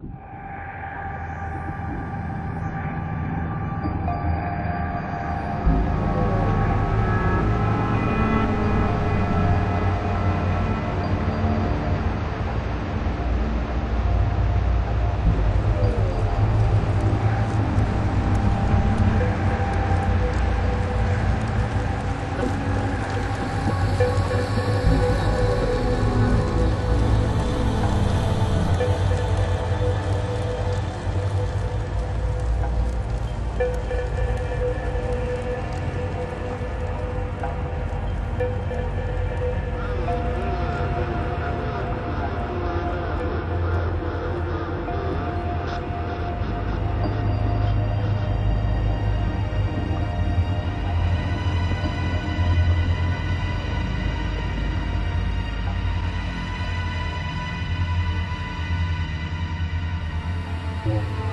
you Thank